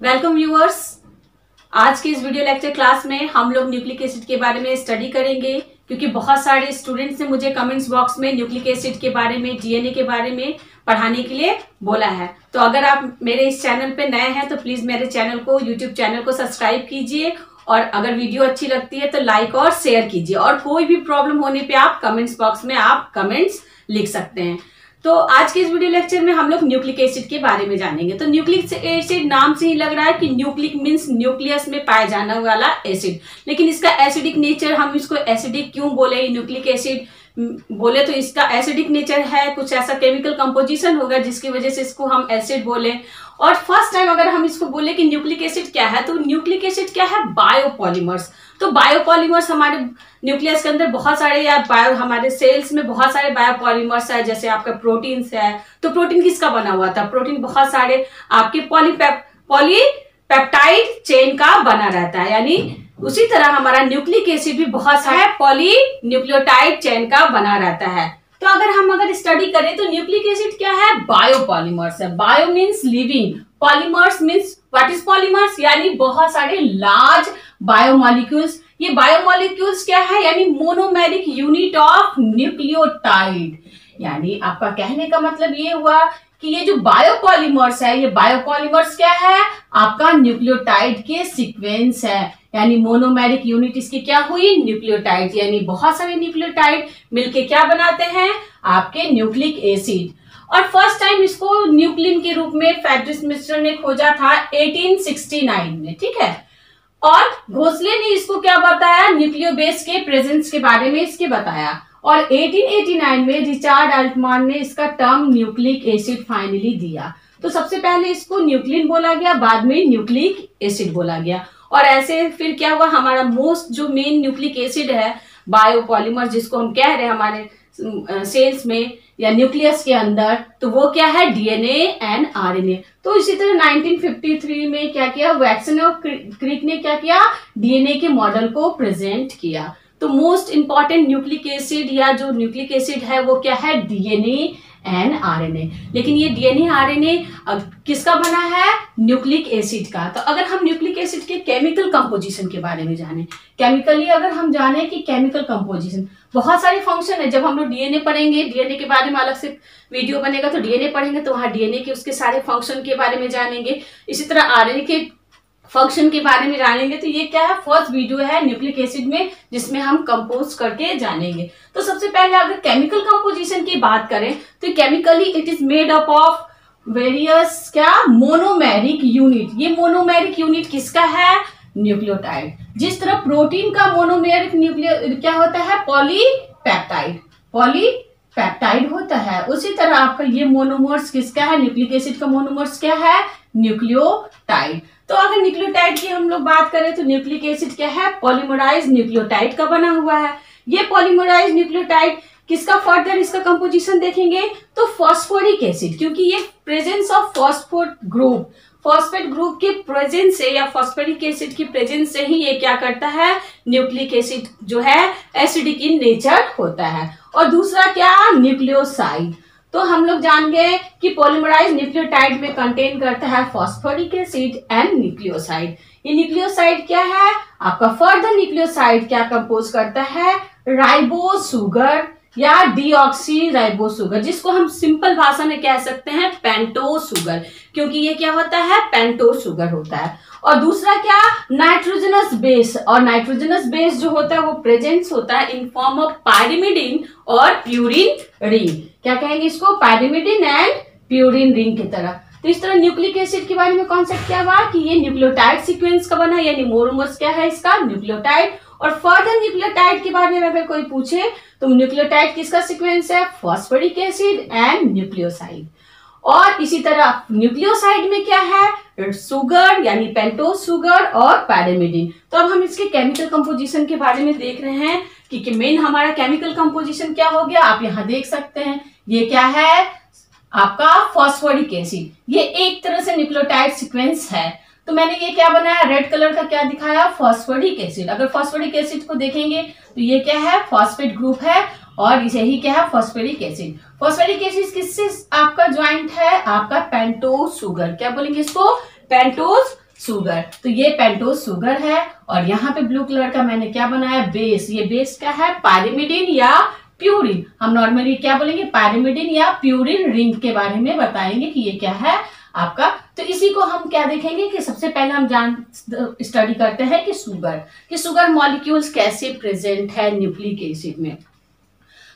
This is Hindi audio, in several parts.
वेलकम व्यूअर्स आज के इस वीडियो लेक्चर क्लास में हम लोग न्यूक्लिक एसिड के बारे में स्टडी करेंगे, क्योंकि बहुत सारे स्टूडेंट्स ने मुझे कमेंट्स बॉक्स में न्यूक्लिक एसिड के बारे में डीएनए के बारे में पढ़ाने के लिए बोला है। तो अगर आप मेरे इस चैनल पे नए हैं तो प्लीज़ मेरे चैनल को यूट्यूब चैनल को सब्सक्राइब कीजिए और अगर वीडियो अच्छी लगती है तो लाइक और शेयर कीजिए। और कोई भी प्रॉब्लम होने पे आप कमेंट्स बॉक्स में आप कमेंट्स लिख सकते हैं। तो आज के इस वीडियो लेक्चर में हम लोग न्यूक्लिक एसिड के बारे में जानेंगे। तो न्यूक्लिक एसिड नाम से ही लग रहा है कि न्यूक्लिक मीन्स न्यूक्लियस में पाया जाने वाला एसिड लेकिन इसका एसिडिक नेचर हम इसको एसिडिक क्यों बोले? न्यूक्लिक एसिड बोले तो इसका एसिडिक नेचर है। कुछ ऐसा केमिकल कंपोजिशन होगा जिसकी वजह से इसको हम एसिड बोले। और फ़र्स्ट टाइम अगर हम इसको बोले कि न्यूक्लिक एसिड क्या है तो न्यूक्लिक एसिड क्या है? बायोपॉलीमर्स तो बायोपॉलीमर्स हमारे न्यूक्लियस के अंदर बहुत सारे या बायो हमारे सेल्स में बहुत सारे बायोपॉलीमर्स है, जैसे आपका प्रोटीन्स है। तो प्रोटीन किसका बना हुआ था? प्रोटीन बहुत सारे आपके पॉलीपेप पॉलीपेप्टाइड चेन का बना रहता है। यानी उसी तरह हमारा न्यूक्लिक एसिड भी बहुत सारे पॉली न्यूक्लियोटाइड चेन का बना रहता है। तो अगर हम अगर स्टडी करें तो न्यूक्लिक एसिड क्या है? बायोपॉलीमर्स है। Bio means living polymers means what is polymers यानी बहुत सारे लार्ज बायोमोलिक्यूल्स ये बायोमोलिक्यूल्स क्या है? यानी मोनोमेरिक यूनिट ऑफ़ न्यूक्लियोटाइड यानी आपका कहने का मतलब ये हुआ कि ये जो बायोपॉलीमर्स है, ये बायोपॉलीमर्स क्या है? आपका न्यूक्लियोटाइड के सीक्वेंस है। यानी मोनोमेरिक यूनिट इसकी क्या हुई? न्यूक्लियोटाइड यानी बहुत सारे न्यूक्लियोटाइड मिलके क्या बनाते हैं? आपके न्यूक्लिक एसिड। और फ़र्स्ट टाइम इसको न्यूक्लिन के रूप में फैड्रिस मिस्टर ने खोजा था 1869 में, ठीक है? और घोसले ने इसको क्या बताया? न्यूक्लियोबेस के प्रेजेंस के बारे में इसके बताया। और 1889 में रिचार्ड अल्टमान ने इसका टर्म न्यूक्लिक एसिड फाइनली दिया। तो सबसे पहले इसको न्यूक्लिन बोला गया, बाद में न्यूक्लिक एसिड बोला गया। और ऐसे फिर क्या हुआ, हमारा मोस्ट जो मेन न्यूक्लिक एसिड है बायोपॉलीमर जिसको हम कह रहे हैं हमारे सेल्स में या न्यूक्लियस के अंदर तो वो क्या है? डीएनए एंड आरएनए तो इसी तरह 1953 में क्या किया? वैक्सन और क्रिक ने क्या किया? डीएनए के मॉडल को प्रेजेंट किया. तो मोस्ट इंपॉर्टेंट न्यूक्लिक एसिड या जो न्यूक्लिक एसिड है, वो क्या है? DNA and RNA. लेकिन ये डीएनए, आरएनए किसका बना है? न्यूक्लिक एसिड का। तो अगर हम न्यूक्लिक एसिड के केमिकल कंपोजिशन के बारे में जाने, केमिकली अगर हम जाने कि केमिकल कंपोजिशन, बहुत सारे फ़ंक्शन है। जब हम लोग डीएनए पढ़ेंगे, डीएनए के बारे में अलग से वीडियो बनेगा तो डीएनए पढ़ेंगे तो वहाँ डीएनए के उसके सारे फ़ंक्शन के बारे में जानेंगे। इसी तरह आरएनए के फ़ंक्शन के बारे में जानेंगे तो ये क्या है? फ़र्स्ट वीडियो है न्यूक्लिक एसिड में, जिसमें हम कंपोज करके जानेंगे। तो सबसे पहले अगर केमिकल कंपोजिशन की बात करें तो chemically it is made up of various क्या? मोनोमेरिक यूनिट ये मोनोमेरिक यूनिट किसका है? न्यूक्लियोटाइड जिस तरह प्रोटीन का मोनोमेरिक न्यूक्लियो क्या होता है? पॉलीपेप्टाइड पॉलीपेप्टाइड होता है। उसी तरह आपका ये मोनोमर्स किसका है? न्यूक्लिक एसिड का मोनोमर्स क्या है? न्यूक्लियोटाइड तो अगर न्यूक्लियोटाइड की हम लोग बात करें तो न्यूक्लिक एसिड क्या है? पॉलीमराइज न्यूक्लियोटाइड का बना हुआ है। ये पॉलीमराइज न्यूक्लियोटाइड किसका फर्दर इसका कंपोजिशन देखेंगे? तो फॉस्फोरिक एसिड क्योंकि ये presence of phosphor group phosphate group के प्रेजेंस से या फॉस्फोरिक एसिड की प्रेजेंस से ही ये क्या करता है? न्यूक्लिक एसिड जो है एसिडिक इन नेचर होता है। और दूसरा क्या? न्यूक्लियोसाइड तो हम लोग जान गए कि पोलिमराइज न्यूक्लियोटाइड में कंटेन करता है फॉस्फोरिक एसिड एंड न्यूक्लियोसाइड ये न्यूक्लियोसाइड क्या है? आपका फर्दर न्यूक्लियोसाइड क्या कंपोज करता है? राइबो सुगर या डीऑक्सी राइबो सुगर जिसको हम सिंपल भाषा में कह सकते हैं पेंटो सुगर क्योंकि ये क्या होता है? पेंटो सुगर होता है। और दूसरा क्या? नाइट्रोजनस बेस और नाइट्रोजनस बेस जो होता है, वो प्रेजेंस होता है इन फॉर्म ऑफ़ पायरिमिडिन और प्यूरिन रिंग क्या कहेंगे इसको? पायरिमिडिन एंड प्यूरिन रिंग की तरह। तो इस तरह न्यूक्लिक एसिड के बारे में कॉन्सेप्ट क्या हुआ कि ये न्यूक्लियोटाइड सीक्वेंस का बना, यानी मोरोमर्स क्या है इसका? न्यूक्लियोटाइड और फर्दर न्यूक्लियोटाइड के बारे में अगर कोई पूछे तो न्यूक्लियोटाइड किसका सीक्वेंस है? फॉस्फोरिक एसिड एंड न्यूक्लियोसाइड और इसी तरह न्यूक्लियोसाइड में क्या है? सुगर यानी पेंटोज सुगर और पैरामिडिन तो अब हम इसके केमिकल कंपोजिशन के बारे में देख रहे हैं कि मेन हमारा केमिकल कंपोजिशन क्या हो गया? आप यहाँ देख सकते हैं। ये क्या है? आपका फॉस्फोरिक एसिड ये एक तरह से न्यूक्लियोटाइड सीक्वेंस है। तो मैंने ये क्या बनाया? रेड कलर का क्या दिखाया? फॉस्फोरिक एसिड अगर फॉस्फोरिक एसिड को देखेंगे तो ये क्या है? फॉस्फेट ग्रुप है और यही क्या है? फॉस्फेरिक एसिड फॉस्फेरिक एसिड किससे आपका ज्वाइंट है? आपका पेंटोज सुगर क्या बोलेंगे इसको? पेंटोज सुगर तो ये पेंटोज सुगर है और यहाँ पे ब्लू कलर का मैंने क्या बनाया? बेस ये बेस क्या है? पायरिमिडिन या प्यूरिन। हम नॉर्मली क्या बोलेंगे? पैरामिडिन या प्यूरिन रिंग के बारे में बताएँगे कि ये क्या है आपका। तो इसी को हम क्या देखेंगे कि सबसे पहले हम जान स्टडी करते हैं कि सुगर कि सुगर मॉलिक्यूल्स कैसे प्रेजेंट है न्यूक्लिक एसिड में?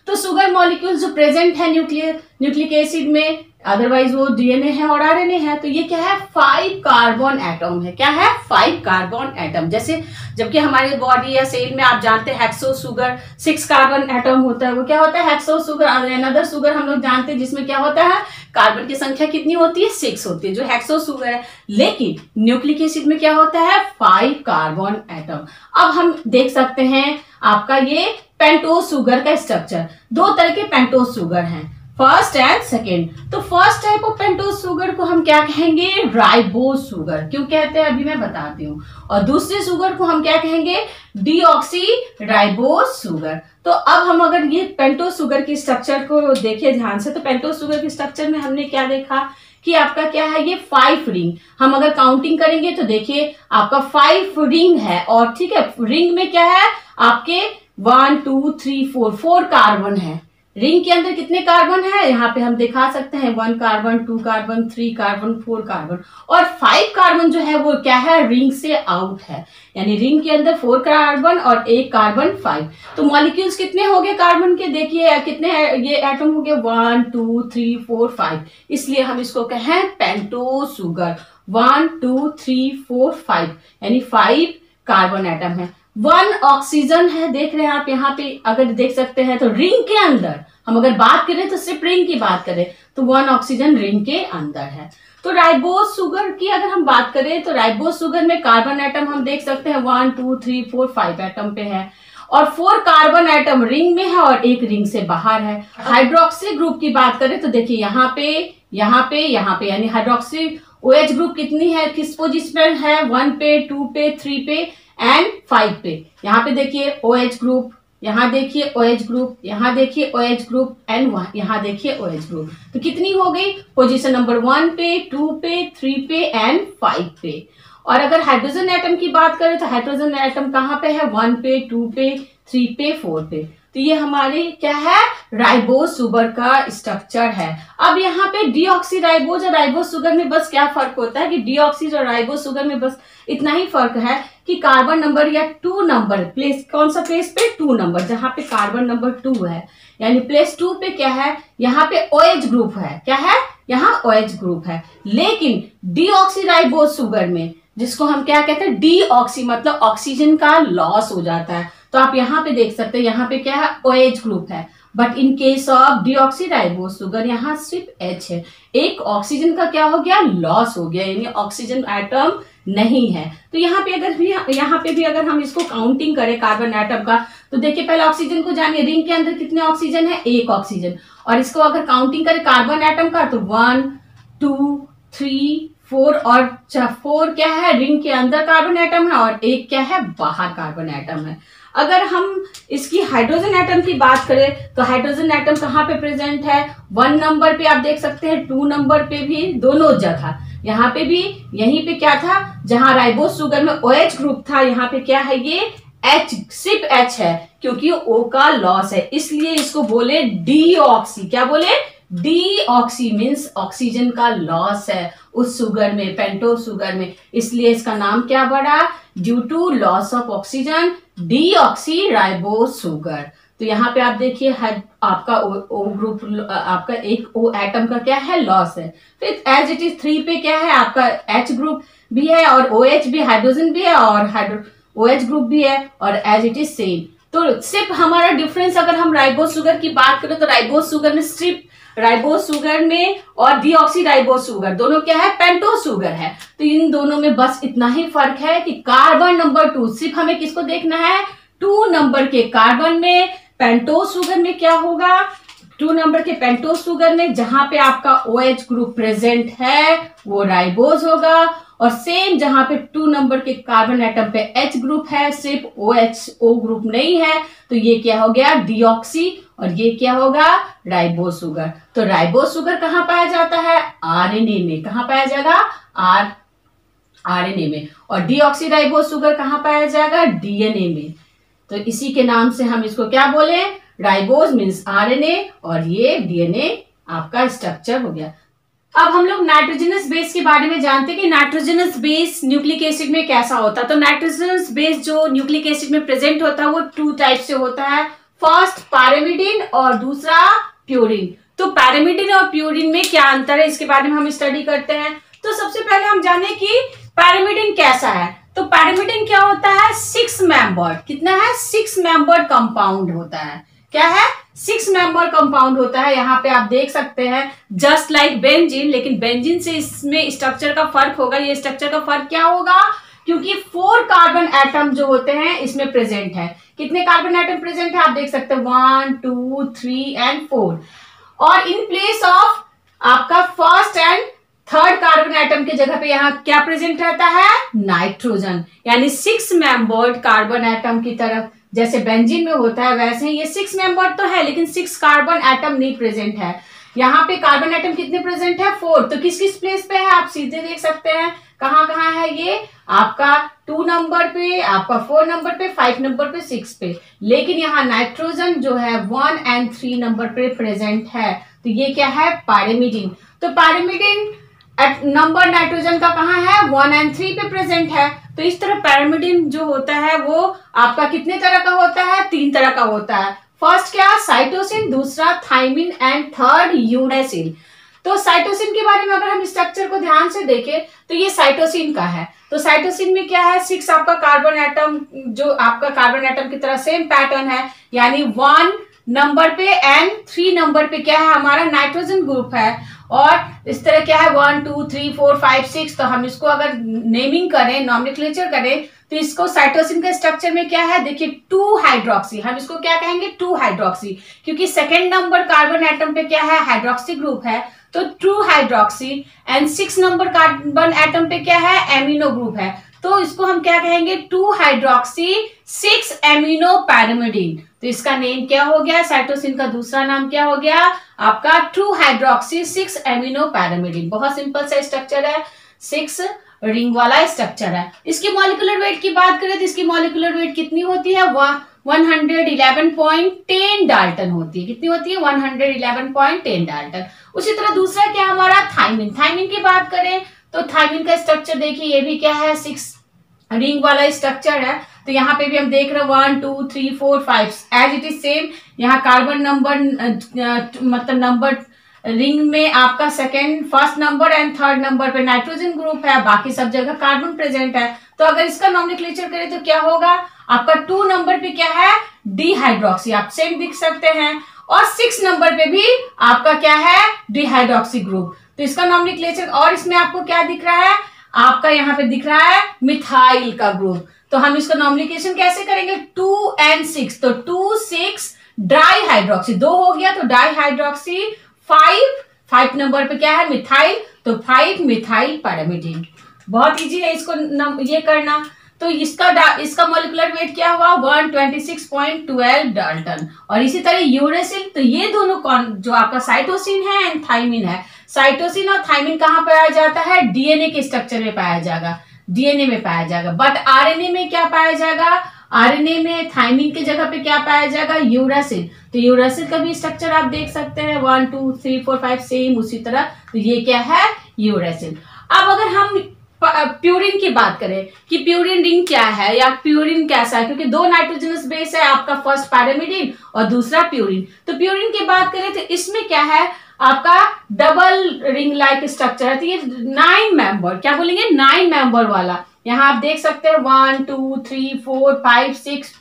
तो सुगर मॉलिक्यूल्स जो प्रेजेंट है न्यूक्लियर न्यूक्लिक एसिड में अदरवाइज़ वो डीएनए है और आरएनए है तो ये क्या है? फाइव कार्बन एटम है। क्या है? फाइव कार्बन एटम जैसे जबकि हमारे बॉडी या सेल में आप जानते हैं hexo sugar six carbon atom होता है। वो क्या होता है? हेक्सो सुगर अनदर सुगर हम लोग जानते हैं, जिसमें क्या होता है? कार्बन की संख्या कितनी होती है? सिक्स होती है, जो हेक्सो सुगर है। लेकिन न्यूक्लिक एसिड में क्या होता है? फाइव कार्बन एटम अब हम देख सकते हैं आपका ये पेंटोज सुगर का स्ट्रक्चर दो तरह के पेंटोज सुगर हैं. फ़र्स्ट एंड सेकेंड तो first type of pentose sugar को हम क्या कहेंगे? राइबोज सुगर क्यों कहते हैं? अभी मैं बताती हूँ. और दूसरे सुगर को हम क्या कहेंगे? डीऑक्सी राइबोज सुगर तो अब हम अगर ये पेंटोज सुगर की स्ट्रक्चर को देखें ध्यान से तो पेंटोज सुगर के स्ट्रक्चर में हमने क्या देखा? कि आपका क्या है? ये फाइव रिंग हम अगर काउंटिंग करेंगे तो देखिए आपका फाइव रिंग है. और ठीक है रिंग में क्या है? आपके one two three four four carbon है। रिंग के अंदर कितने कार्बन है? यहाँ पे हम दिखा सकते हैं। One carbon two carbon three carbon four carbon और फाइव कार्बन जो है, वो क्या है? रिंग से आउट है। यानी रिंग के अंदर फोर कार्बन और एक कार्बन फाइव तो मॉलिक्यूल्स कितने हो गए कार्बन के? देखिए, कितने ये एटम हो गए one two three four five इसलिए हम इसको कहें pento sugar one two three four five यानी फाइव कार्बन एटम है। वन ऑक्सीजन है, देख रहे हैं आप यहाँ पे, अगर देख सकते हैं तो रिंग के अंदर। हम अगर बात करें तो सिर्फ़ रिंग की बात करें तो वन ऑक्सीजन रिंग के अंदर है। तो राइबोज सुगर की अगर हम बात करें तो राइबोज सुगर में कार्बन एटम हम देख सकते हैं, one, two, three, four, five atom पे है। और फोर कार्बन एटम रिंग में है और एक रिंग से बाहर है। हाइड्रोक्सी ग्रुप की बात करें तो देखिए, यहाँ पे यहाँ पे यहाँ पे, यानी हाइड्रोक्सी ओ OH ग्रुप कितनी है, किस पोजिशन है? वन पे, टू पे, थ्री पे एंड फाइव पे। यहाँ पे देखिए ओ एच ग्रुप यहाँ देखिए ओ एच ग्रुप यहाँ देखिए ओ एच ग्रुप एंड यहाँ देखिए ओ एच ग्रुप तो कितनी हो गई? पोजीशन नंबर वन पे टू पे थ्री पे एंड फाइव पे। और अगर हाइड्रोजन एटम की बात करें तो हाइड्रोजन एटम कहाँ पे है? वन पे टू पे थ्री पे फोर पे। तो ये हमारे क्या है? राइबोज सुगर का स्ट्रक्चर है। अब यहाँ पे डीऑक्सी राइबोज और राइबोज सुगर में बस क्या फ़र्क होता है कि डीऑक्सी और राइबोज सुगर में बस इतना ही फ़र्क है कि कार्बन नंबर या टू नंबर प्लेस कौन सा प्लेस पे टू नंबर जहाँ पे कार्बन नंबर टू है। यानी प्लेस टू पे क्या है? यहाँ पे ओ OH ग्रुप है। क्या है? यहाँ ओ OH ग्रुप है। लेकिन डीऑक्सीराइबोज सुगर में, जिसको हम क्या कहते हैं? डीऑक्सी मतलब ऑक्सीजन का लॉस हो जाता है। तो आप यहाँ पे देख सकते हैं, यहाँ पे क्या है? ओ OH ग्रुप है। But in case of deoxyribose sugar यहाँ सिर्फ़ एच है। एक ऑक्सीजन का क्या हो गया? लॉस हो गया, यानी ऑक्सीजन एटम नहीं है। तो यहाँ पे अगर भी यहाँ पे भी अगर हम इसको काउंटिंग करें कार्बन एटम का तो देखिए पहले ऑक्सीजन को जानिए। रिंग के अंदर कितने ऑक्सीजन है? एक ऑक्सीजन और इसको अगर काउंटिंग करें कार्बन एटम का तो वन टू थ्री फोर और फोर क्या है? रिंग के अंदर कार्बन एटम है और एक क्या है? बाहर कार्बन एटम है। अगर हम इसकी हाइड्रोजन एटम की बात करें तो हाइड्रोजन एटम कहाँ पे प्रेजेंट है? वन नंबर पे आप देख सकते हैं टू नंबर पे भी दोनों जगह। यहाँ पे भी, यहीं पे क्या था? जहाँ राइबोज सुगर में ओ OH ग्रुप था, यहाँ पे क्या है ये? एच सिर्फ़ एच है, क्योंकि ओ का लॉस है। इसलिए इसको बोले डी ऑक्सी क्या बोले? डी ऑक्सी मीन्स ऑक्सीजन का लॉस है उस सुगर में पेंटो सुगर में। इसलिए इसका नाम क्या बढ़ा? Due to loss of oxygen deoxy ribo sugar तो यहाँ पे आप देखिए हर आपका ओ, ग्रुप आपका एक ओ एटम का क्या है? लॉस है। फिर एज इट इज़ थ्री पे क्या है? आपका एच ग्रुप भी है और ओ OH भी हाइड्रोजन भी है और हाइड्रो ओ OH ग्रुप भी है और एज इट इज़ सेम तो सिर्फ़ हमारा डिफरेंस अगर हम राइबोज सुगर की बात करें तो राइबोज सुगर में सिर्फ़ राइबोज सुगर में और डीऑक्सी राइबोज सुगर दोनों क्या है? पेंटो सुगर है। तो इन दोनों में बस इतना ही फ़र्क है कि कार्बन नंबर टू, सिर्फ़ हमें किसको देखना है? टू नंबर के कार्बन में पेंटो सुगर में क्या होगा? टू नंबर के पेंटो सुगर में जहाँ पे आपका ओ OH ग्रुप प्रेजेंट है, वो राइबोज होगा। और सेम जहाँ पे टू नंबर के कार्बन एटम पे एच ग्रुप है, सिर्फ़ ओ एच ओ ग्रुप नहीं है तो ये क्या हो गया? डीऑक्सी और ये क्या होगा? राइबो सुगर तो राइबो सुगर कहाँ पाया जाता है? आरएनए में. कहा पाया जाएगा? आर आरएनए में. और डीऑक्सी राइबो सुगर कहाँ पाया जाएगा? डीएनए में. तो इसी के नाम से हम इसको क्या बोले? राइबोज मीन्स आरएनए और ये डीएनए आपका स्ट्रक्चर हो गया. अब हम लोग नाइट्रोजनस बेस के बारे में जानते हैं कि नाइट्रोजनस बेस न्यूक्लिक एसिड में कैसा होता है। तो नाइट्रोजनस बेस जो न्यूक्लिक एसिड में प्रेजेंट होता है, वो टू टाइप से होता है। फ़र्स्ट पैरामिडिन और दूसरा प्यूरिन तो पैरामिडिन और प्यूरिन में क्या अंतर है, इसके बारे में हम स्टडी करते हैं। तो सबसे पहले हम जाने कि पैरामिडिन कैसा है। तो पैरामिडिन क्या होता है? सिक्स मेंबर्ड कितना है? सिक्स मेंबर्ड कंपाउंड होता है। क्या है? सिक्स मेंबर कंपाउंड होता है, यहाँ पे आप देख सकते हैं जस्ट लाइक बेंजीन लेकिन बेंजीन से इसमें स्ट्रक्चर का फ़र्क होगा। ये स्ट्रक्चर का फ़र्क क्या होगा? क्योंकि फोर कार्बन एटम जो होते हैं, इसमें प्रेजेंट है। कितने कार्बन एटम प्रेजेंट है आप देख सकते हैं? One two three and four और इन प्लेस ऑफ़ आपका first and third carbon atom की जगह पे यहाँ क्या प्रेजेंट रहता है? नाइट्रोजन यानी सिक्स मेंबर्ड कार्बन एटम की तरफ़ जैसे बेंजीन में होता है, वैसे ये सिक्स मेंबर तो है, लेकिन सिक्स कार्बन एटम नहीं प्रेजेंट है। यहाँ पे कार्बन एटम कितने प्रेजेंट है? फोर तो किस किस प्लेस पे है? आप सीधे देख सकते हैं। कहाँ कहाँ है ये? आपका टू नंबर पे, आपका फोर नंबर पे फाइव नंबर पे सिक्स पे। लेकिन यहाँ नाइट्रोजन जो है वन एंड थ्री नंबर पे प्रेजेंट है। तो ये क्या है? पारेमिडिन तो पारेमिडिन नंबर नाइट्रोजन का कहाँ है? वन एंड थ्री पे प्रेजेंट है। तो इस तरह पैरामिडिन जो होता है, वो आपका कितने तरह का होता है? तीन तरह का होता है। फ़र्स्ट क्या? साइटोसिन दूसरा थाइमिन एंड थर्ड यूरेसिन तो साइटोसिन के बारे में अगर हम स्ट्रक्चर को ध्यान से देखें तो ये साइटोसिन का है। तो साइटोसिन में क्या है? सिक्स आपका कार्बन एटम जो आपका कार्बन एटम की तरह सेम पैटर्न है। यानी वन नंबर पे एंड थ्री नंबर पे क्या है? हमारा नाइट्रोजन ग्रुप है। और इस तरह क्या है? One two three four five six तो हम इसको अगर नेमिंग करें नॉमिक्लेचर करें तो इसको साइटोसिन के स्ट्रक्चर में क्या है? देखिए टू हाइड्रोक्सी हम इसको क्या कहेंगे? टू हाइड्रोक्सी क्योंकि सेकेंड नंबर कार्बन एटम पे क्या है? हाइड्रोक्सी ग्रुप है तो two hydroxy and six number carbon atom पे क्या है? एमिनो ग्रुप है तो इसको हम क्या कहेंगे? Two hydroxy six amino pyrimidine तो इसका नेम क्या हो गया? साइटोसिन का दूसरा नाम क्या हो गया? आपका two hydroxy six amino pyrimidine बहुत सिंपल सा स्ट्रक्चर है। सिक्स रिंग वाला स्ट्रक्चर है। इसकी मॉलिकुलर वेट की बात करें तो इसकी मॉलिकुलर वेट कितनी होती है? पॉइंट टेन डाल्टन होती है। कितनी होती है? One hundred eleven point ten dalton उसी तरह दूसरा क्या हमारा थाइमिन थाइमिन की बात करें तो थाइमिन का स्ट्रक्चर देखिए, ये भी क्या है? सिक्स रिंग वाला स्ट्रक्चर है। तो यहाँ पे भी हम देख रहे हैं one two three four five as it is same यहाँ कार्बन नंबर मतलब नंबर रिंग में आपका second first number and third number पे नाइट्रोजन ग्रुप है, बाकी सब जगह कार्बन प्रेजेंट है। तो अगर इसका नॉमिनिक्लेचर करें तो क्या होगा? आपका टू नंबर पे क्या है? डिहाइड्रोक्सी आप सेम दिख सकते हैं। और सिक्स नंबर पे भी आपका क्या है? डिहाइड्रोक्सी ग्रुप तो इसका नॉमिनिक्लेचर और इसमें आपको क्या दिख रहा है? आपका यहाँ पे दिख रहा है मिथाइल का ग्रुप तो हम इसका नॉमिनिकेशन कैसे करेंगे? टू एंड सिक्स तो टू सिक्स डाई हाइड्रोक्सी दो हो गया तो di hydroxy five five number पे क्या है? मिथाइल तो फाइव मिथाइल पैरामिडिन बहुत इजी है इसको ये करना। तो इसका इसका मोलिकुलर वेट क्या हुआ? One twenty six point twelve dalton और इसी तरह यूरेसिल तो ये दोनों कौन, जो आपका साइटोसिन है एंड थाइमिन है। साइटोसिन और थाइमिन कहाँ पाया जाता है? डीएनए के स्ट्रक्चर में पाया जाएगा। डीएनए में पाया जाएगा। बट आरएनए में क्या पाया जाएगा? आरएनए में थाइमिन की जगह पे क्या पाया जाएगा? यूरासिल तो यूरासिल का भी स्ट्रक्चर आप देख सकते हैं। One two three four five same उसी तरह। तो ये क्या है? यूरासिल अब अगर हम प्यूरिन की बात करें कि प्यूरिन रिंग क्या है या प्यूरिन कैसा है, क्योंकि दो नाइट्रोजनस बेस है, आपका फ़र्स्ट पैरामिडिन और दूसरा प्यूरिन तो प्यूरिन की बात करें तो इसमें क्या है? आपका डबल रिंग लाइक स्ट्रक्चर है तो ये नाइन मेंबर क्या बोलेंगे? नाइन मेंबर वाला। यहाँ आप देख सकते हैं one two three four five six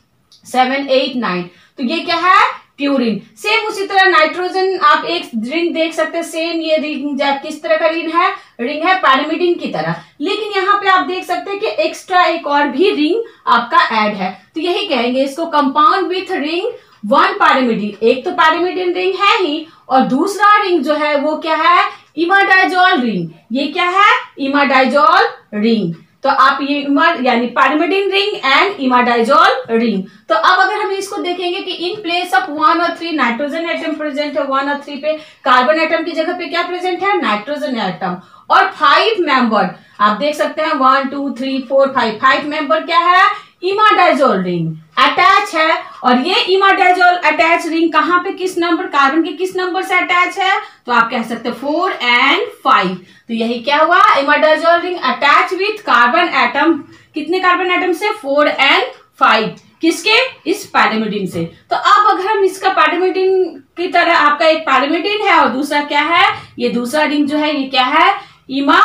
seven eight nine तो ये क्या है? प्यूरिन सेम उसी तरह नाइट्रोजन आप एक रिंग देख सकते हैं सेम ये रिंग किस तरह का रिंग है? रिंग है पैरामिडिन की तरह। लेकिन यहाँ पे आप देख सकते हैं कि एक्स्ट्रा एक और भी रिंग आपका ऐड है। तो यही कहेंगे, इसको compound with ring one pyrimidine एक तो पैरामिडिन रिंग है ही, और दूसरा रिंग जो है, वो क्या है? इमाडाइजोल रिंग ये क्या है? इमाडाइजोल रिंग तो आप ये यानी pyrimidine ring and imidazole ring तो अब अगर हम इसको देखेंगे कि इन प्लेस ऑफ़ वन और थ्री नाइट्रोजन एटम प्रेजेंट है वन और थ्री पे कार्बन एटम की जगह पे क्या प्रेजेंट है? नाइट्रोजन एटम और फाइव मेंबर आप देख सकते हैं one two three four five five member क्या है? इमाडाइजोल रिंग अटैच है और ये इमाडाइजोल अटैच रिंग कहाँ पे किस नंबर, कार्बन के किस नंबर से अटैच है? तो आप कह सकते हैं फोर एंड फाइव। तो यही क्या हुआ? Imidazole ring attach with carbon atom. कितने कार्बन एटम से? Four and five. किसके? इस पैरामिडिन से। तो अब अगर हम इसका पैरामिडिन की तरह, आपका एक पैरामिडिन है और दूसरा क्या है? ये दूसरा रिंग जो है, ये क्या है? इमा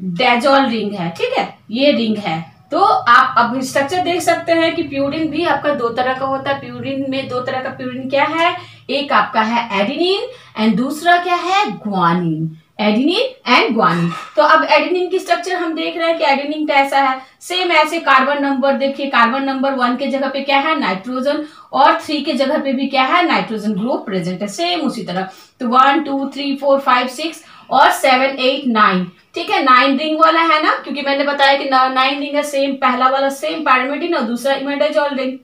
डेजोल रिंग है। ठीक है? ये रिंग है। तो आप अब स्ट्रक्चर देख सकते हैं कि प्यूरिन भी आपका दो तरह का होता है। प्यूरिन में दो तरह का प्यूरिन क्या है? एक आपका है एडिनिन एंड दूसरा क्या है ग्वानिन एडिनिन एंड ग्वानिन तो अब एडिनिन की स्ट्रक्चर हम देख रहे हैं कि एडिनिन कैसा है। सेम ऐसे कार्बन नंबर देखिए। कार्बन नंबर वन के जगह पे क्या है? नाइट्रोजन और थ्री के जगह पे भी क्या है? नाइट्रोजन ग्रुप प्रेजेंट है। सेम उसी तरह। तो one two three four five six और सेवन एट नाइन ठीक है नाइन रिंग वाला है ना? क्योंकि मैंने बताया कि नाइन रिंग है सेम पहला वाला सेम पैरामिडिन और दूसरा इमेडाइजोल रिंग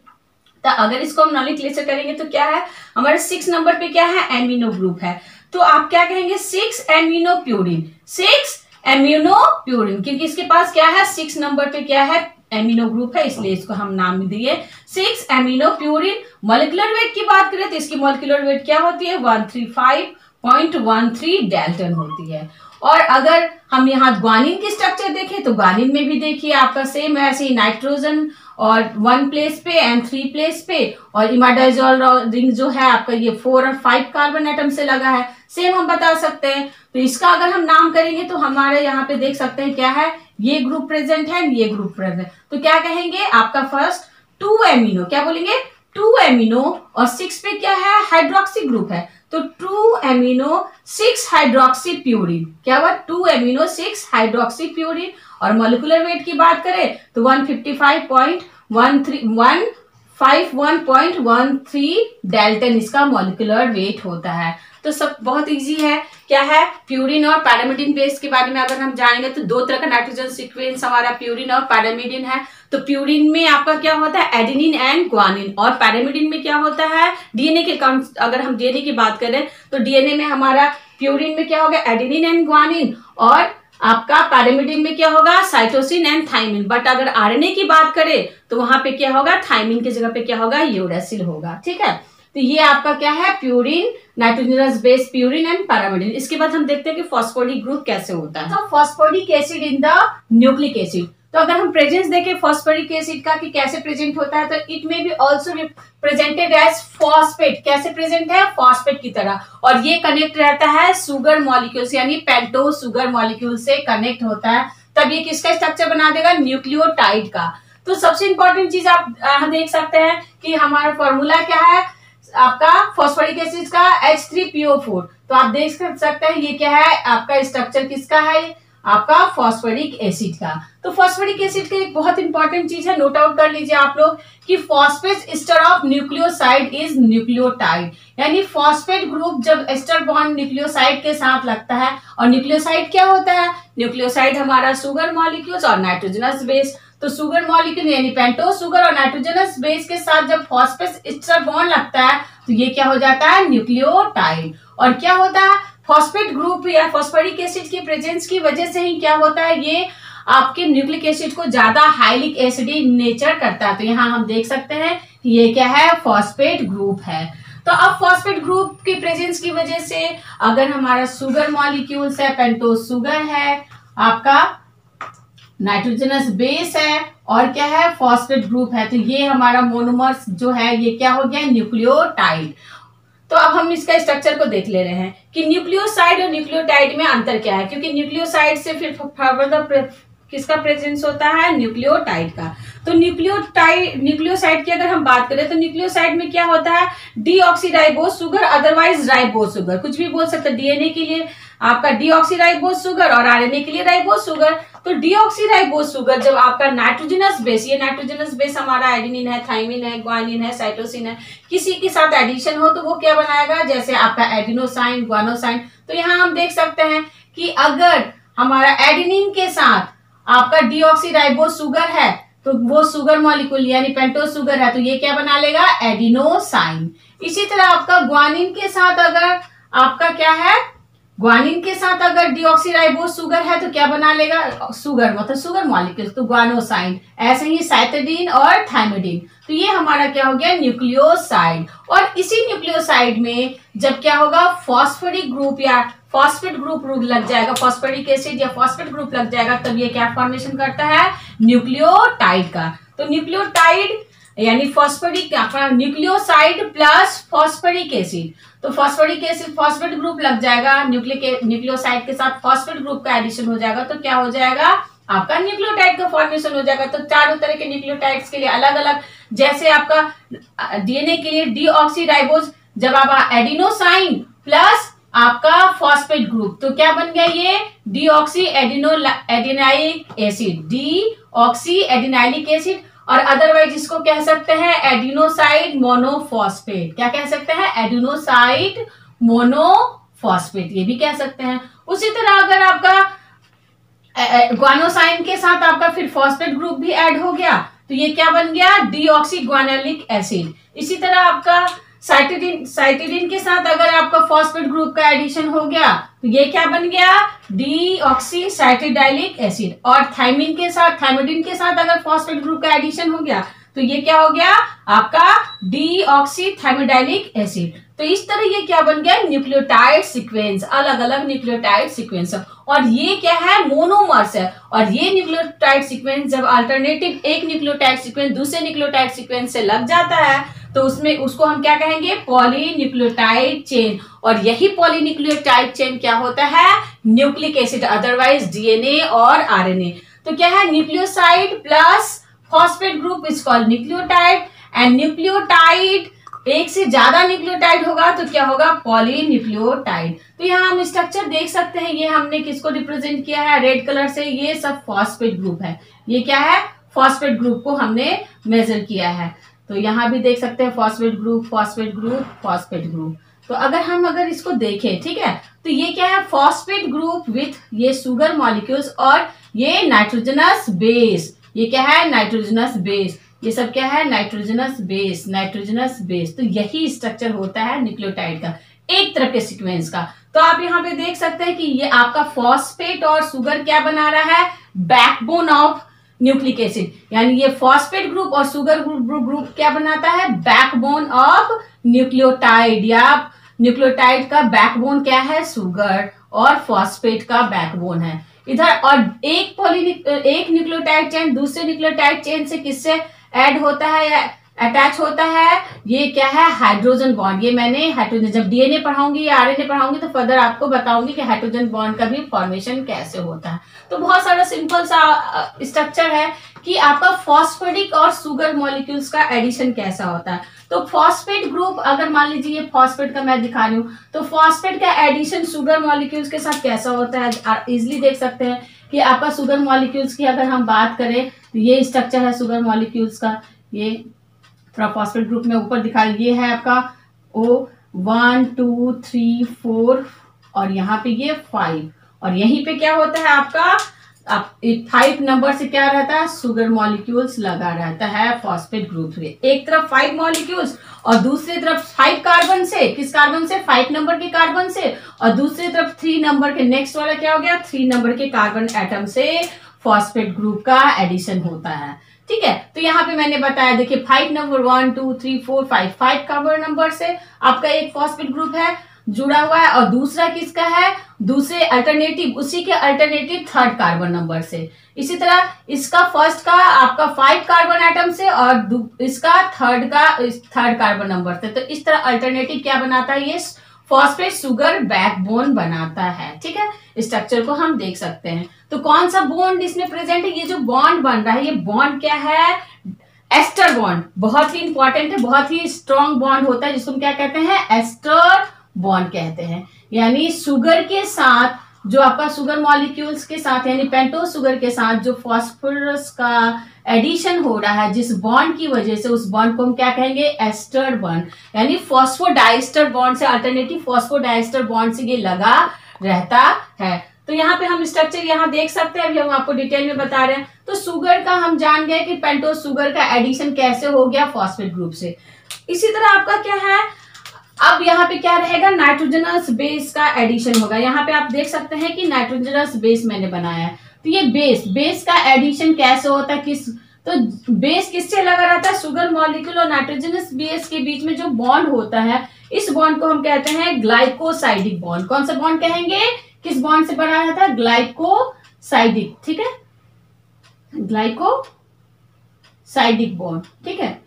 तो अगर इसको हम नॉलिक क्लेचर करेंगे तो क्या है? हमारे सिक्स नंबर पे क्या है? एमिनो ग्रुप है. तो आप क्या कहेंगे? Six amino purine six amino purine क्योंकि इसके पास क्या है? सिक्स नंबर पे क्या है? एमिनो ग्रुप है, इसलिए इसको हम नाम दिए. Six amino purine molecular weight की बात करें तो इसकी मोलिकुलर वेट क्या होती है? One three five point one three dalton होती है। और अगर हम यहाँ ग्वानिन की स्ट्रक्चर देखें तो ग्वानिन में भी देखिए आपका सेम ऐसे नाइट्रोजन और वन प्लेस पे एंड थ्री प्लेस पे। और इमाडाइजोल रिंग जो है, आपका ये फोर और फाइव कार्बन एटम से लगा है। सेम हम बता सकते हैं। तो इसका अगर हम नाम करेंगे तो हमारे यहाँ पे देख सकते हैं क्या है। ये ग्रुप प्रेजेंट है, ये ग्रुप प्रेजेंट तो क्या कहेंगे? आपका फ़र्स्ट टू एमिनो क्या बोलेंगे? टू एमिनो और सिक्स पे क्या है? हाइड्रोक्सी ग्रुप है। तो two amino six hydroxy purine क्या हुआ? Two amino six hydroxy purine और मोलिकुलर वेट की बात करें तो one fifty five point one three one five one point one three dalton इसका मोलिकुलर वेट होता है। तो सब बहुत इजी है। क्या है? प्यूरिन और पैरामिडिन बेस के बारे में अगर हम जानेंगे तो दो तरह का नाइट्रोजन सीक्वेंस हमारा प्यूरिन और पैरामिडिन है। तो प्यूरिन में आपका क्या होता है? एडिनिन एंड ग्वानिन और पैरामिडिन में क्या होता है? डीएनए के अगर हम डीएनए की बात करें तो डीएनए में हमारा प्यूरिन में क्या होगा एडिनिन एंड ग्वानिन और आपका पैरामिडिन में क्या होगा? साइटोसिन एंड थाइमिन बट अगर आरएनए की बात करें तो वहाँ पे क्या होगा? थाइमिन की जगह पे क्या होगा? यूरेसिल होगा। ठीक है? तो ये आपका क्या है? Purine nitrogenous base purine and pyrimidine इसके बाद हम देखते हैं कि फॉस्फोडिक ग्रुप कैसे होता है। तो phosphoric acid in the nucleic acid तो अगर हम प्रेजेंस देखें फॉस्फोरिक एसिड का कि कैसे प्रेजेंट होता है तो इट में भी ऑल्सो प्रेजेंटेड एज फॉस्फेट कैसे प्रेजेंट है? फॉस्फेट की तरह। और ये कनेक्ट रहता है सुगर मॉलिक्यूल से यानी पेंटो सुगर मॉलिक्यूल से कनेक्ट होता है। तब ये किसका स्ट्रक्चर बना देगा? न्यूक्लियोटाइड का। तो सबसे इंपॉर्टेंट चीज़ आप देख सकते हैं कि हमारा फॉर्मूला क्या है? आपका फॉस्फोरिक एसिड का एच थ्री पीओ फोर तो आप देख सकते हैं ये क्या है? आपका स्ट्रक्चर किसका है? आपका फॉस्फोरिक एसिड का। तो फॉस्फोरिक एसिड का एक बहुत इंपॉर्टेंट चीज़ है नोट आउट कर लीजिए आप लोग कि phosphate ester of nucleoside is nucleotide यानी फॉस्फेट ग्रुप जब एस्टर बॉन्ड न्यूक्लियोसाइड के साथ लगता है, और न्यूक्लियोसाइड क्या होता है? न्यूक्लियोसाइड हमारा सुगर मॉलिक्यूल्स और नाइट्रोजनस बेस तो सुगर मॉलिक्यूल यानी पेंटो सुगर और नाइट्रोजनस बेस के साथ जब फॉस्फेट स्टर बॉन्ड लगता है तो ये क्या हो जाता है? न्यूक्लियोटाइड और क्या होता है? फॉस्फेट ग्रुप या फॉस्फोरिक एसिड के प्रेजेंस की वजह से ही क्या होता है? ये आपके न्यूक्लिक एसिड को ज़्यादा हाइलिक एसिडी नेचर करता है। तो यहाँ हम देख सकते हैं ये क्या है? फॉस्फेट ग्रुप है। तो अब फॉस्फेट ग्रुप की प्रेजेंस की वजह से अगर हमारा सुगर मॉलिक्यूल्स है पेंटोज सुगर है, आपका नाइट्रोजनस बेस है और क्या है? फॉस्फेट ग्रुप है। तो ये हमारा मोनोमर्स जो है, ये क्या हो गया? न्यूक्लियोटाइड तो अब हम इसका स्ट्रक्चर को देख ले रहे हैं कि न्यूक्लियोसाइड और न्यूक्लियोटाइड में अंतर क्या है, क्योंकि न्यूक्लियोसाइड से फिर फर्दर किसका प्रेजेंस होता है? न्यूक्लियोटाइड का। तो न्यूक्लियोटाइड न्यूक्लियोसाइड की अगर हम बात करें तो न्यूक्लियोसाइड में क्या होता है? Deoxyribose sugar otherwise ribose sugar कुछ भी बोल सकते डीएनए के लिए आपका डीऑक्सीराइबोज शुगर और आरएनए के लिए राइबोज शुगर तो डीऑक्सीराइबोज सुगर जब आपका नाइट्रोजनस बेस ये नाइट्रोजनस बेस हमारा एडिनिन है थाइमिन है ग्वानिन है साइटोसिन है, किसी के साथ एडिशन हो तो वो क्या बनाएगा? जैसे आपका एडिनोसाइन ग्वानोसाइन तो यहाँ हम देख सकते हैं कि अगर हमारा एडिनिन के साथ आपका डीऑक्सीराइबोज सुगर है तो वो सुगर मॉलिक्यूल यानी पेंटोज शुगर है तो ये क्या बना लेगा? एडिनोसाइन इसी तरह आपका ग्वानिन के साथ अगर आपका क्या है? ग्वानिन के साथ अगर डिऑक्सीराइबोज शुगर है तो क्या बना लेगा? शुगर मतलब शुगर मॉलिक्यूल तो ग्वानोसाइन ऐसे ही साइटेडिन और थाइमोडिन तो ये हमारा क्या हो गया? न्यूक्लियोसाइड और इसी न्यूक्लियोसाइड में जब क्या होगा? फॉस्फोरिक ग्रुप या फॉस्फेट ग्रुप लग जाएगा। फॉस्फोरिक एसिड या फॉस्फेट ग्रुप लग जाएगा, तब ये क्या फॉर्मेशन करता है? न्यूक्लियोटाइड का। तो न्यूक्लियोटाइड यानी phosphoric nucleoside plus phosphoric acid. तो फॉस्फोरिक एसिड फॉस्फेट ग्रुप लग जाएगा, न्यूक्लिक न्यूक्लियोसाइड के साथ फॉस्फेट ग्रुप का एडिशन हो जाएगा तो क्या हो जाएगा? आपका न्यूक्लियोटाइड का फॉर्मेशन हो जाएगा। तो चारों तरह के न्यूक्लियोटाइड्स के लिए अलग अलग जैसे आपका डीएनए के लिए डीऑक्सीराइबोज जब आप एडिनोसाइन प्लस आपका फॉस्फेट ग्रुप तो क्या बन गया ये? Deoxy adeno adenylic acid deoxy adenylic acid और अदरवाइज़ इसको कह सकते हैं एडिनोसाइड मोनोफॉस्फेट क्या कह सकते हैं? एडिनोसाइड मोनोफॉस्फेट ये भी कह सकते हैं। उसी तरह अगर आपका ग्वानोसाइन के साथ आपका फिर फॉस्फेट ग्रुप भी ऐड हो गया तो ये क्या बन गया? ग्वानलिक एसिड इसी तरह आपका साइटिडिन साइटिडिन के साथ अगर आपका फॉस्फेट ग्रुप का एडिशन हो गया तो ये क्या बन गया? डी ऑक्सी साइटिडाइलिक एसिड और थाइमिन के साथ थाइमोडिन के साथ अगर फॉस्फेट ग्रुप का एडिशन हो गया तो ये क्या हो गया? आपका डी ऑक्सी थाइमोडाइलिक एसिड तो इस तरह ये क्या बन गया? न्यूक्लियोटाइड सीक्वेंस अलग अलग न्यूक्लियोटाइड सीक्वेंस और ये क्या है? मोनोमर्स है. और ये न्यूक्लियोटाइड सीक्वेंस जब अल्टरनेटिव एक न्यूक्लियोटाइड सीक्वेंस दूसरे न्यूक्लियोटाइड सीक्वेंस से लग जाता है तो उसमें उसको हम क्या कहेंगे? पॉलीन्यूक्लियोटाइड चेन और यही पॉलीन्यूक्लियोटाइड चेन क्या होता है? न्यूक्लिक एसिड अदरवाइज़ डीएनए और आरएनए तो क्या है? Nucleoside plus phosphate group is called nucleotide and nucleotide एक से ज़्यादा न्यूक्लियोटाइड होगा तो क्या होगा? पॉलीन्यूक्लियोटाइड तो यहाँ हम स्ट्रक्चर देख सकते हैं, ये हमने किसको रिप्रेजेंट किया है? रेड कलर से ये सब फॉस्फेट ग्रुप है. ये क्या है? फॉस्फेट ग्रुप को हमने मेजर किया है. तो यहाँ भी देख सकते हैं phosphate group phosphate group phosphate group तो अगर हम अगर इसको देखें, ठीक है? तो ये क्या है? फॉस्फेट ग्रुप विथ ये सुगर मॉलिक्यूल्स और ये नाइट्रोजनस बेस ये क्या है? नाइट्रोजनस बेस ये सब क्या है? नाइट्रोजनस बेस नाइट्रोजनस बेस तो यही स्ट्रक्चर होता है न्यूक्लियोटाइड का, एक तरफ़ के सीक्वेंस का. तो आप यहाँ पे देख सकते हैं कि ये आपका फॉस्फेट और सुगर क्या बना रहा है? बैकबोन ऑफ़ न्यूक्लिक एसिड, यानी ये फॉस्फेट ग्रुप और सुगर ग्रुप ग्रुप क्या बनाता है? बैकबोन ऑफ़ न्यूक्लियोटाइड या न्यूक्लियोटाइड का बैकबोन क्या है? सुगर और फॉस्फेट का बैकबोन है। इधर, और एक पोली एक न्यूक्लियोटाइड चेन दूसरे न्यूक्लियोटाइड चेन से किससे ऐड होता है? या अटैच होता है। ये क्या है? हाइड्रोजन बॉन्ड ये मैंने हाइड्रोजन जब डीएनए पढ़ाऊँगी या आरएनए पढ़ाऊँगी तो फर्दर आपको बताऊँगी कि हाइड्रोजन बॉन्ड का भी फॉर्मेशन कैसे होता है। तो बहुत सारा सिंपल सा स्ट्रक्चर है कि आपका फॉस्फेटिक और सुगर मॉलिक्यूल्स का एडिशन कैसा होता है। तो फॉस्फेट ग्रुप अगर मान लीजिए ये फॉस्फेट का मैं दिखा रही हूँ तो फॉस्फेट का एडिशन सुगर मॉलिक्यूल्स के साथ कैसा होता है? आप इजिली देख सकते हैं कि आपका सुगर मॉलिक्यूल्स की अगर हम बात करें तो ये स्ट्रक्चर है सुगर मॉलिक्यूल्स का। ये थोड़ा फॉस्फेट ग्रुप में ऊपर दिखा ये है आपका O, one, two, three, four और यहाँ पे ये फाइव। और यहीं पे क्या होता है आपका? आप फाइव नंबर से क्या रहता है? सुगर मॉलिक्यूल्स लगा रहता है फॉस्फेट ग्रुप में। एक तरफ़ फाइव मॉलिक्यूल्स और दूसरी तरफ़ फाइव कार्बन से। किस कार्बन से? फाइव नंबर के कार्बन से। और दूसरी तरफ़ थ्री नंबर के। नेक्स्ट वाला क्या हो गया? थ्री नंबर के कार्बन एटम से फॉस्फेट ग्रुप का एडिशन होता है। ठीक है? तो यहाँ पे मैंने बताया, देखिए five number one two three four five five carbon number से आपका एक फॉस्फेट ग्रुप है, जुड़ा हुआ है, और दूसरा किसका है? दूसरे अल्टरनेटिव उसी के अल्टरनेटिव थर्ड कार्बन नंबर से। इसी तरह इसका फ़र्स्ट का, आपका फाइव कार्बन आइटम से, और इसका थर्ड का थर्ड कार्बन नंबर से। तो इस तरह अल्टरनेटिव क्या बनाता है ये? फॉस्फेट सुगर बैकबोन बनाता है, ठीक है? स्ट्रक्चर को हम देख सकते हैं। तो कौन सा बॉन्ड इसमें प्रेजेंट है? ये जो बॉन्ड बन रहा है, ये बॉन्ड क्या है? एस्टर बॉन्ड बहुत ही इंपॉर्टेंट है, बहुत ही स्ट्रॉन्ग बॉन्ड होता है, जिसको हम क्या कहते हैं? एस्टर बॉन्ड कहते हैं। यानी सुगर के साथ जो आपका शुगर मॉलिक्यूल्स के साथ, यानी पेंटो शुगर के साथ जो फॉस्फोरस का एडिशन हो रहा है, जिस बॉन्ड की वजह से उस बॉन्ड को हम क्या कहेंगे? एस्टर बॉन्ड यानी फॉस्फोडाइस्टर बॉन्ड से अल्टरनेटिव फॉस्फोडाइस्टर बॉन्ड से ये लगा रहता है। तो यहाँ पे हम स्ट्रक्चर यहाँ देख सकते हैं, अभी हम आपको डिटेल में बता रहे हैं। तो शुगर का हम जान गए कि पेंटोज शुगर का एडिशन कैसे हो गया फॉस्फेट ग्रुप से। इसी तरह आपका क्या है? अब यहाँ पे क्या रहेगा? नाइट्रोजनस बेस का एडिशन होगा। यहाँ पे आप देख सकते हैं कि नाइट्रोजनस बेस मैंने बनाया है। तो ये बेस बेस का एडिशन कैसे होता है? किस तो बेस किससे लगा रहता है? सुगर मॉलिक्यूल और नाइट्रोजनस बेस के बीच में जो बॉन्ड होता है, इस बॉन्ड को हम कहते हैं ग्लाइकोसाइडिक बॉन्ड कौन सा बॉन्ड कहेंगे? किस बॉन्ड से बना रहता है? ग्लाइकोसाइडिक ठीक है? ग्लाइकोसाइडिक बॉन्ड ठीक है?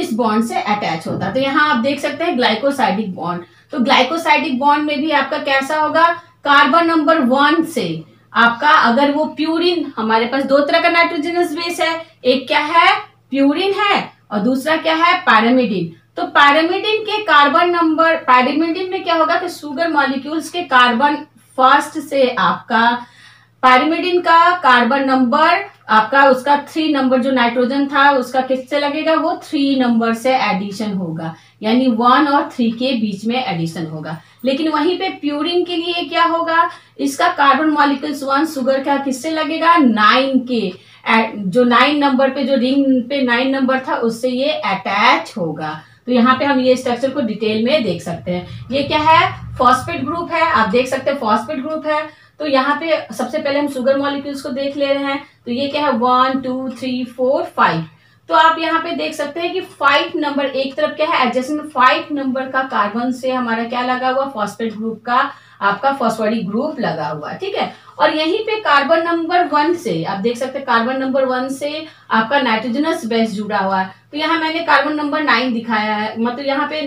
इस बॉन्ड से अटैच होता है। तो यहाँ आप देख सकते हैं ग्लाइकोसाइडिक बॉन्ड तो ग्लाइकोसाइडिक बॉन्ड में भी आपका कैसा होगा? कार्बन नंबर वन से आपका अगर वो प्यूरिन हमारे पास दो तरह का नाइट्रोजनस बेस है। एक क्या है? प्यूरिन है और दूसरा क्या है? पैरामिडिन तो पैरामिडिन के कार्बन नंबर पैरामिडिन में क्या होगा कि शुगर मॉलिक्यूल्स के कार्बन फ़र्स्ट से आपका पैरामिडिन का कार्बन नंबर आपका उसका थ्री नंबर जो नाइट्रोजन था, उसका किससे लगेगा? वो थ्री नंबर से एडिशन होगा। यानी वन और थ्री के बीच में एडिशन होगा। लेकिन वहीं पे प्यूरिन के लिए क्या होगा? इसका कार्बन मॉलिक्यूल्स वन शुगर का किससे लगेगा? नाइन के। जो नाइन नंबर पे, जो रिंग पे नाइन नंबर था, उससे ये अटैच होगा। तो यहाँ पे हम ये स्ट्रक्चर को डिटेल में देख सकते हैं। ये क्या है? फॉस्फेट ग्रुप है। आप देख सकते हैं फॉस्फेट ग्रुप है। तो यहाँ पे सबसे पहले हम शुगर मॉलिक्यूल्स को देख ले रहे हैं। तो ये क्या है? One two three four five तो आप यहाँ पे देख सकते हैं कि फाइव नंबर एक तरफ़ क्या है? एडजस्टमेंट फाइव नंबर का कार्बन से हमारा क्या लगा हुआ? फॉस्फेट ग्रुप का, आपका फॉस्फोरिक ग्रुप लगा हुआ, ठीक है? और यहीं पे कार्बन नंबर वन से, आप देख सकते हैं कार्बन नंबर वन से आपका नाइट्रोजनस बेस जुड़ा हुआ है। तो यहाँ मैंने कार्बन नंबर नाइन दिखाया है। मतलब यहाँ पे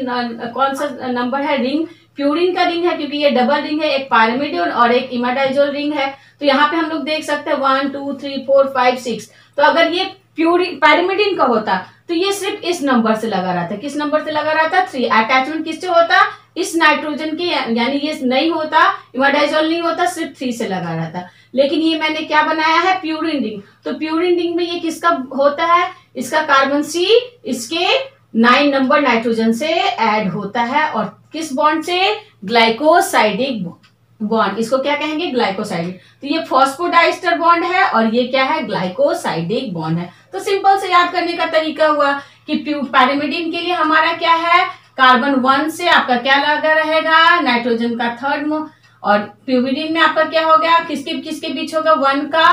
कौन सा नंबर है? रिंग प्यूरिन का रिंग है, क्योंकि ये डबल रिंग है, एक पायरमिडिन और एक इमाडाइजोल रिंग है। तो यहाँ पे हम लोग देख सकते हैं one two three four five six तो अगर ये प्यूरिन पैरामिडिन का होता तो ये सिर्फ़ इस नंबर से लगा रहा था किस नंबर से लगा रहा था थ्री अटैचमेंट किससे होता? इस नाइट्रोजन के, यानी ये नहीं होता इमाडाइजोल नहीं होता, सिर्फ़ थ्री से लगा रहा था लेकिन ये मैंने क्या बनाया है? प्यूरिन रिंग तो प्यूरिन रिंग में ये किसका होता है? इसका कार्बन सी इसके नाइन नंबर नाइट्रोजन से ऐड होता है और किस बॉन्ड से? ग्लाइकोसाइडिक बॉन्ड इसको क्या कहेंगे? ग्लाइकोसाइडिक तो ये फॉस्फोडाइस्टर बॉन्ड है और ये क्या है? ग्लाइकोसाइडिक बॉन्ड है. तो सिंपल से याद करने का तरीका हुआ कि पैरामिडिन के लिए हमारा क्या है? कार्बन वन से आपका क्या लगा रहेगा? नाइट्रोजन का थर्ड और प्यूबिडिन में आपका क्या हो गया? किसके किसके बीच होगा? वन का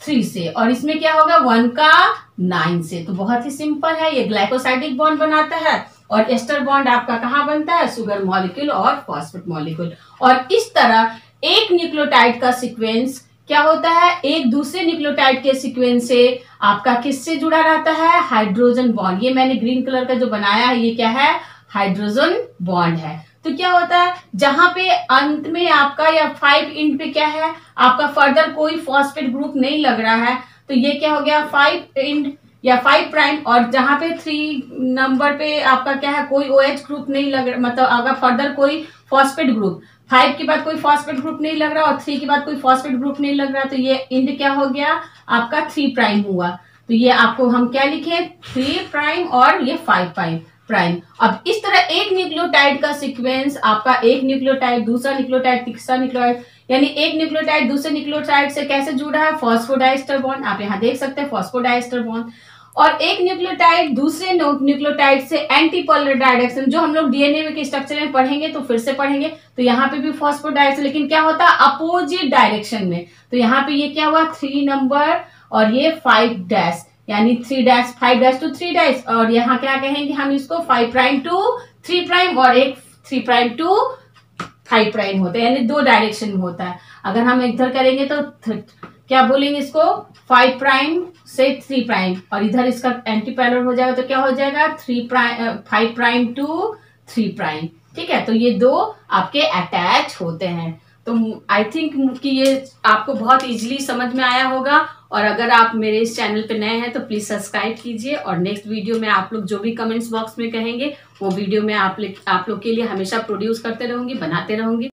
थ्री से. और इसमें क्या होगा? वन का नाइन से. तो बहुत ही सिंपल है. ये ग्लाइकोसाइडिक बॉन्ड बनाता है. और एस्टर बॉन्ड आपका कहाँ बनता है? सुगर मॉलिक्यूल और फॉस्फेट मॉलिक्यूल। और इस तरह एक न्यूक्लियोटाइड का सीक्वेंस क्या होता है? एक दूसरे न्यूक्लियोटाइड के सीक्वेंस से आपका किससे जुड़ा रहता है? Hydrogen bond. ये मैंने ग्रीन कलर का जो बनाया है, ये क्या है? हाइड्रोजन बॉन्ड है। तो क्या होता है? जहाँ पे अंत में आपका या फाइव इंड पे क्या है? आपका फर्दर कोई फॉस्फेट ग्रुप नहीं लग रहा है। तो ये क्या हो गया? फाइव इंट या फाइव प्राइम और जहाँ पे थ्री नंबर पे आपका क्या है, कोई ओ OH ग्रुप नहीं लग रहा मतलब अगर फर्दर कोई फॉस्फेट ग्रुप फाइव के बाद कोई फॉस्फेट ग्रुप नहीं लग रहा और थ्री के बाद कोई फॉस्फेट ग्रुप नहीं लग रहा तो ये इंड क्या हो गया? आपका थ्री प्राइम हुआ। तो ये आपको हम क्या लिखे? थ्री प्राइम और ये फाइव प्राइम प्राइम अब इस तरह एक न्यूक्लियोटाइड का सीक्वेंस आपका एक न्यूक्लियोटाइड दूसरा न्यूक्लियोटाइड तीसरा न्यूक्लियोटाइड यानी एक न्यूक्लियोटाइड दूसरे न्यूक्लियोटाइड से कैसे जुड़ा है? Phosphodiester bond. आप यहाँ देख सकते हैं फॉस्फोडाइस्टर बॉन्ड। और एक न्यूक्लियोटाइड दूसरे न्यूक्लियोटाइड से एंटी पोलर डायरेक्शन जो हम लोग डीएनए के स्ट्रक्चर में पढ़ेंगे तो फिर से पढ़ेंगे। तो यहाँ पे भी फॉस्फोडाइस्टर लेकिन क्या होता है? अपोजिट डायरेक्शन में। तो यहाँ पे ये क्या हुआ? थ्री नंबर और ये फाइव डैश यानी three dash five dash two three dash और यहाँ क्या कहेंगे हम इसको? Five prime two three prime और एक three prime two five prime होता है, यानी दो डायरेक्शन में होता है। अगर हम इधर करेंगे तो क्या बोलेंगे इसको? फाइव प्राइम से थ्री प्राइम और इधर इसका एंटी पैरल हो जाएगा तो क्या हो जाएगा? Three prime five prime two three prime ठीक है? तो ये दो आपके अटैच होते हैं। तो आई थिंक कि ये आपको बहुत इजीली समझ में आया होगा और अगर आप मेरे इस चैनल पे नए हैं तो प्लीज़ सब्सक्राइब कीजिए और नेक्स्ट वीडियो में आप लोग जो भी कमेंट्स बॉक्स में कहेंगे, वो वीडियो में आप आप लोग के लिए हमेशा प्रोड्यूस करते रहूँगी, बनाते रहूँगी।